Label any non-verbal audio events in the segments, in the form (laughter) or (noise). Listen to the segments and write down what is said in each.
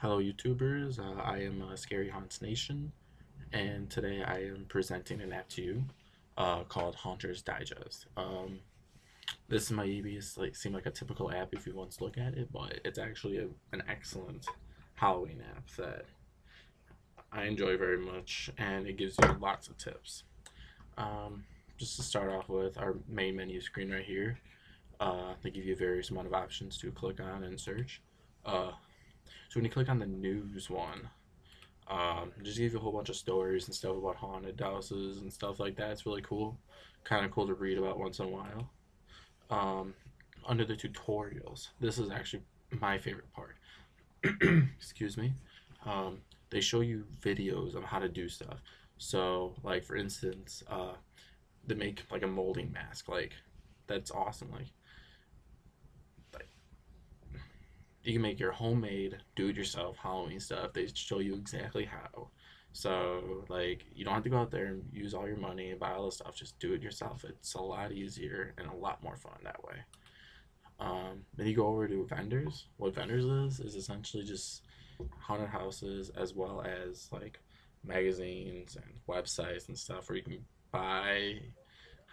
Hello, YouTubers. Uh, I am uh, Scary Haunts Nation, and today I am presenting an app to you uh, called Haunters Digest. Um, this might be like seem like a typical app if you to look at it, but it's actually a, an excellent Halloween app that I enjoy very much, and it gives you lots of tips. Um, just to start off with, our main menu screen right here. Uh, they give you a various amount of options to click on and search. Uh, so when you click on the news one, um, just give you a whole bunch of stories and stuff about haunted houses and stuff like that. It's really cool, kind of cool to read about once in a while. Um, under the tutorials, this is actually my favorite part. (clears throat) Excuse me. Um, they show you videos of how to do stuff. So, like for instance, uh, they make like a molding mask. Like that's awesome. Like you can make your homemade do-it-yourself Halloween stuff. They show you exactly how. So like you don't have to go out there and use all your money and buy all the stuff. Just do it yourself. It's a lot easier and a lot more fun that way. Um, then you go over to vendors. What vendors is is essentially just haunted houses as well as like magazines and websites and stuff where you can buy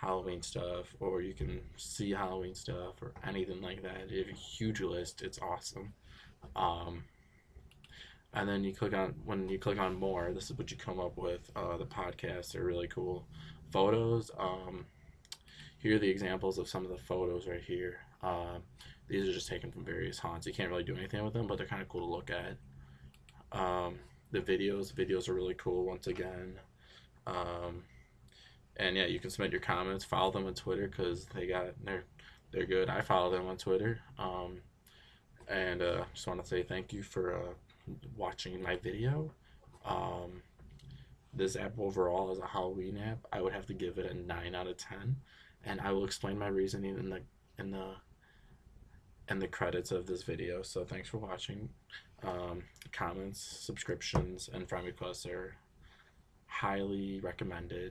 Halloween stuff or you can see Halloween stuff or anything like that. They have a huge list. It's awesome. Um, and then you click on when you click on more. This is what you come up with. Uh, the podcasts are really cool. Photos. Um, here are the examples of some of the photos right here. Uh, these are just taken from various haunts. You can't really do anything with them, but they're kind of cool to look at. Um, the videos. Videos are really cool. Once again. Um, and yeah, you can submit your comments. Follow them on Twitter because they got they're they're good. I follow them on Twitter. Um, and uh, just want to say thank you for uh, watching my video. Um, this app overall is a Halloween app. I would have to give it a nine out of ten, and I will explain my reasoning in the in the in the credits of this video. So thanks for watching. Um, comments, subscriptions, and friend requests are highly recommended.